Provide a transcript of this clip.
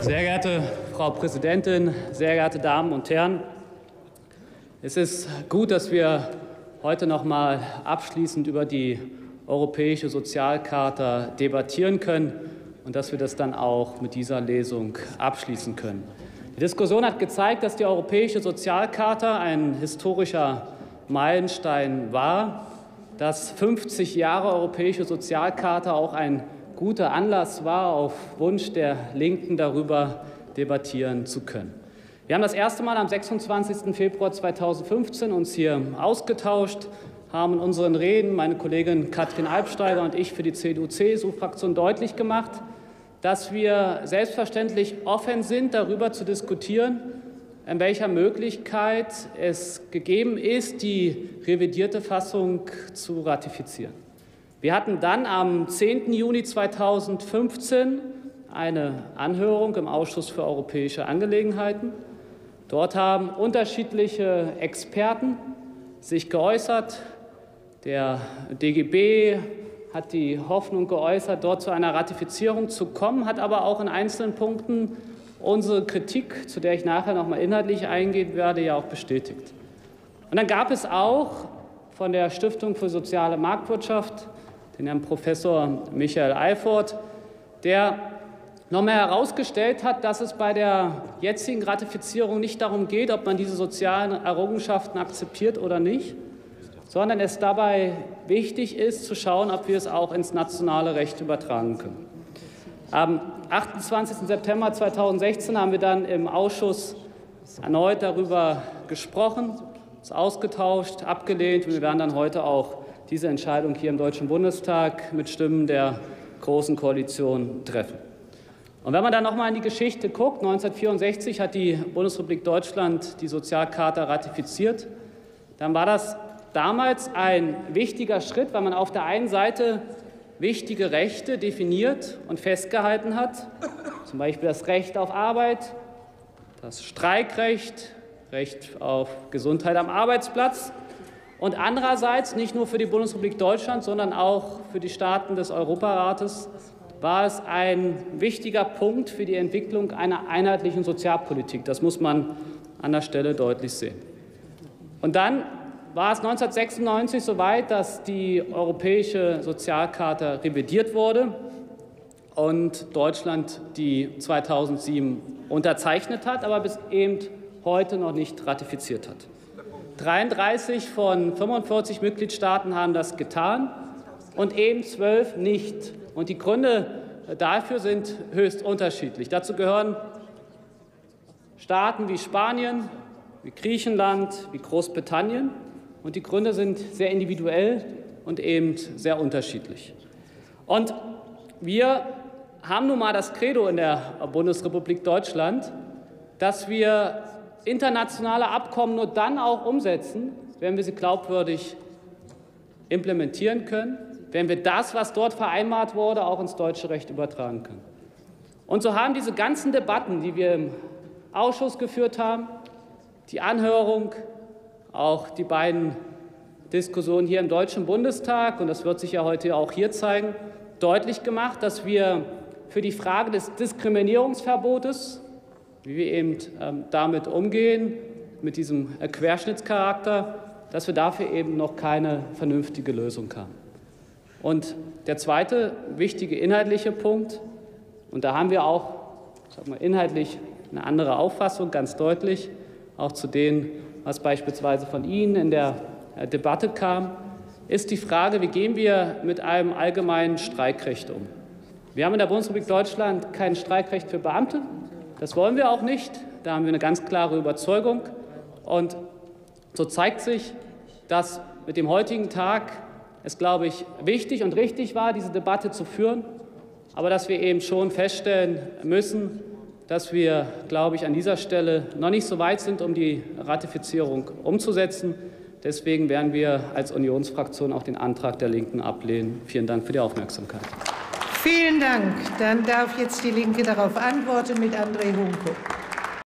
Sehr geehrte Frau Präsidentin, sehr geehrte Damen und Herren! Es ist gut, dass wir heute noch mal abschließend über die europäische Sozialcharta debattieren können und dass wir das dann auch mit dieser Lesung abschließen können. Die Diskussion hat gezeigt, dass die europäische Sozialcharta ein historischer Meilenstein war, dass 50 Jahre europäische Sozialcharta auch ein guter Anlass war, auf Wunsch der Linken darüber debattieren zu können. Wir haben das erste Mal am 26. Februar 2015 uns hier ausgetauscht, haben in unseren Reden meine Kollegin Katrin Albsteiger und ich für die CDU-CSU-Fraktion deutlich gemacht, dass wir selbstverständlich offen sind, darüber zu diskutieren, in welcher Möglichkeit es gegeben ist, die revidierte Fassung zu ratifizieren. Wir hatten dann am 10. Juni 2015 eine Anhörung im Ausschuss für europäische Angelegenheiten. Dort haben unterschiedliche Experten sich geäußert. Der DGB hat die Hoffnung geäußert, dort zu einer Ratifizierung zu kommen, hat aber auch in einzelnen Punkten unsere Kritik, zu der ich nachher noch mal inhaltlich eingehen werde, ja auch bestätigt. Und dann gab es auch von der Stiftung für soziale Marktwirtschaft den Herrn Professor Michael Eifert, der noch mal herausgestellt hat, dass es bei der jetzigen Ratifizierung nicht darum geht, ob man diese sozialen Errungenschaften akzeptiert oder nicht, sondern es dabei wichtig ist, zu schauen, ob wir es auch ins nationale Recht übertragen können. Am 28. September 2016 haben wir dann im Ausschuss erneut darüber gesprochen, uns ausgetauscht, abgelehnt. Wir werden dann heute auch diese Entscheidung hier im Deutschen Bundestag mit Stimmen der Großen Koalition treffen. Und wenn man dann noch mal in die Geschichte guckt, 1964 hat die Bundesrepublik Deutschland die Sozialcharta ratifiziert, dann war das damals ein wichtiger Schritt, weil man auf der einen Seite wichtige Rechte definiert und festgehalten hat, zum Beispiel das Recht auf Arbeit, das Streikrecht, Recht auf Gesundheit am Arbeitsplatz und andererseits nicht nur für die Bundesrepublik Deutschland, sondern auch für die Staaten des Europarates war es ein wichtiger Punkt für die Entwicklung einer einheitlichen Sozialpolitik. Das muss man an der Stelle deutlich sehen. Und dann war es 1996 soweit, dass die europäische Sozialcharta revidiert wurde und Deutschland die 2007 unterzeichnet hat, aber bis eben heute noch nicht ratifiziert hat. 33 von 45 Mitgliedstaaten haben das getan und eben zwölf nicht. Und die Gründe dafür sind höchst unterschiedlich. Dazu gehören Staaten wie Spanien, wie Griechenland, wie Großbritannien. Und die Gründe sind sehr individuell und eben sehr unterschiedlich. Und wir haben nun mal das Credo in der Bundesrepublik Deutschland, dass wir internationale Abkommen nur dann auch umsetzen, wenn wir sie glaubwürdig implementieren können, wenn wir das, was dort vereinbart wurde, auch ins deutsche Recht übertragen können. Und so haben diese ganzen Debatten, die wir im Ausschuss geführt haben, die Anhörung, auch die beiden Diskussionen hier im Deutschen Bundestag, und das wird sich ja heute auch hier zeigen, deutlich gemacht, dass wir für die Frage des Diskriminierungsverbotes, wie wir eben ähm, damit umgehen, mit diesem Querschnittscharakter, dass wir dafür eben noch keine vernünftige Lösung haben. Und der zweite wichtige inhaltliche Punkt, und da haben wir auch sag mal, inhaltlich eine andere Auffassung, ganz deutlich, auch zu denen, was beispielsweise von Ihnen in der äh, Debatte kam, ist die Frage, wie gehen wir mit einem allgemeinen Streikrecht um? Wir haben in der Bundesrepublik Deutschland kein Streikrecht für Beamte. Das wollen wir auch nicht. Da haben wir eine ganz klare Überzeugung. Und so zeigt sich, dass mit dem heutigen Tag es, glaube ich, wichtig und richtig war, diese Debatte zu führen, aber dass wir eben schon feststellen müssen, dass wir, glaube ich, an dieser Stelle noch nicht so weit sind, um die Ratifizierung umzusetzen. Deswegen werden wir als Unionsfraktion auch den Antrag der Linken ablehnen. Vielen Dank für die Aufmerksamkeit. Vielen Dank. Dann darf jetzt die Linke darauf antworten mit André Hunko.